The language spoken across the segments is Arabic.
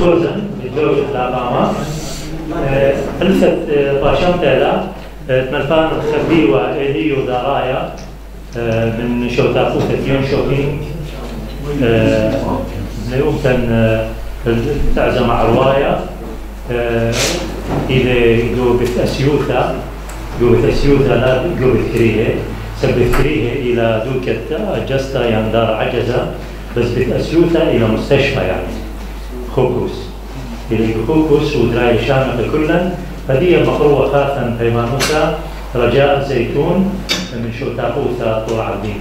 جوزن متزوج لاباما. ألفت باشام تالا تملفان خبي وإيدي ودارايا من شوتاقو تتيون شوكين اليوم كان تعزم رواية إلى جو أسيوتا جو أسيوتا لا جو بثريه سبثريه إلى دوكتا جستا يندار عجزة بس بتأسيوتا إلى مستشفى يعني خوكوس إلى خوكوس ودراي شامة كلا هذه مقروة خاصة بيمانوتا رجاء زيتون من شوتاقوتا طول عبدين.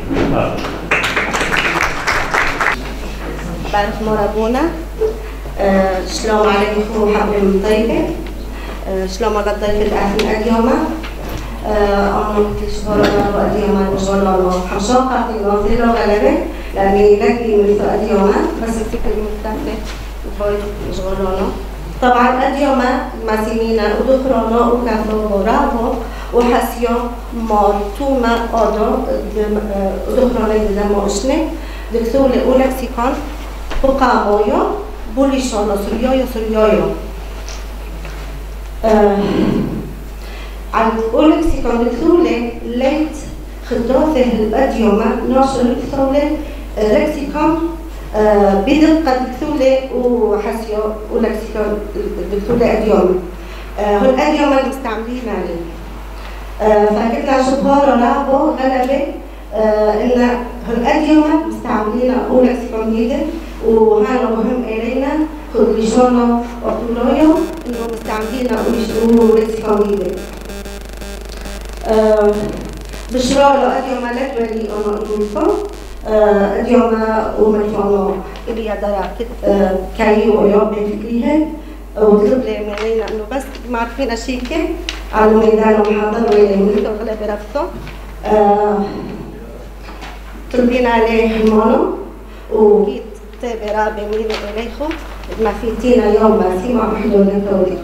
بعرف مرابونا شلون عليكم حبيب طيبة شلون ما طيبة أهل اليوم. أنا تشبه اليوم نشغل حمشان قاعدين نوصل غلبة. لأني لقي من اليوم. بس في كلمة طبعا اليوم مسيمينا ودخرنا وكافو برافو وحسيو مارتوما أدو ودخرنا لدى موشني دكتور أولكسيكون بقاويو بوليشانا سوريايا سوريايا. عن أولكسيكون دكتور ليت خدوثه الأديوما ناشر دكتور لكسيكون بدقة دكتور وحسيو أولكسيكون دكتور أديوما هو الأديوما المستعملين عليه فكنا شبهارا لعبو غلبة إن الأديوما مستعملين أولكسيكون جدا وهذا مهم إلينا كلشونا وطولويو إنه مستعملين أولكسيكون جدا بشرارة اليوم لك ولي أنا أقولكم اليوم ومجموعنا اللي يدرى كاي ويوم بفكريها وطلب لي منينا إنه بس ما عارفين أشيكة على الميدان ومحاضر ويلي وغلب رفته طلبين عليه المونو وجيت تابع رابع مين إليكم ما فيتينا يوم ما سيما الدولي